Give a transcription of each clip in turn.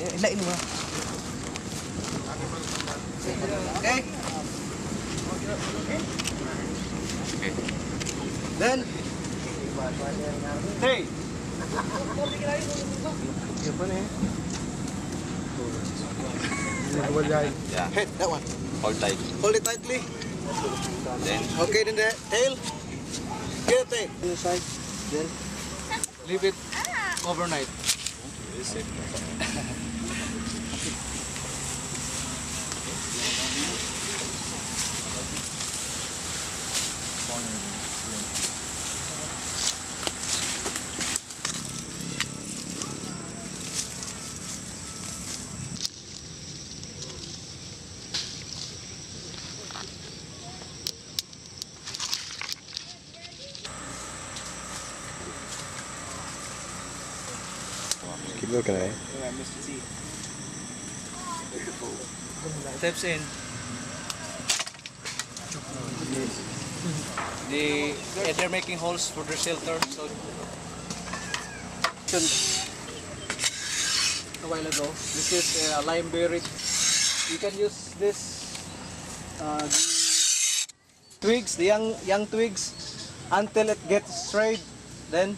Lain mo. Okay. Then. Three. Yeah. Head, that one. Hold tight. Hold it tightly. Then Okay, then the tail. Get the tail. Inside. Then leave it ah. overnight. Keep looking at it. Steps in. The yeah, they're making holes for their shelter. So a while ago, this is uh, lime berry. You can use this uh, the twigs, the young young twigs, until it gets straight. Then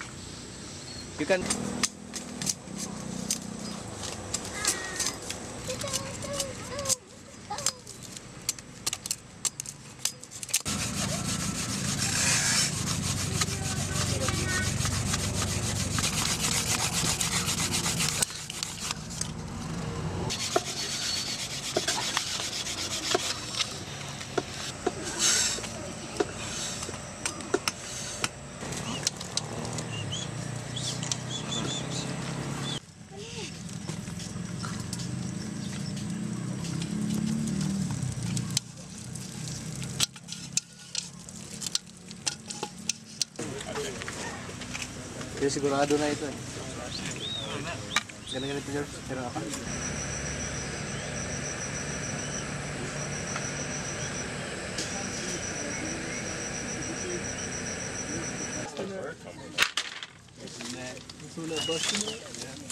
you can. Pero sigurado na ito eh. Ganun-ganito dyan, pero ako. Sulat bos ini.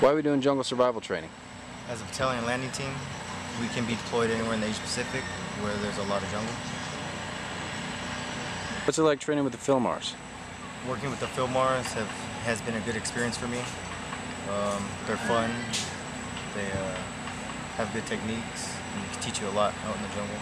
Why are we doing jungle survival training? As a battalion landing team, we can be deployed anywhere in the Asia Pacific where there's a lot of jungle. What's it like training with the Filmars? Working with the Filmars have, has been a good experience for me. Um, they're fun. They uh, have good techniques and they can teach you a lot out in the jungle.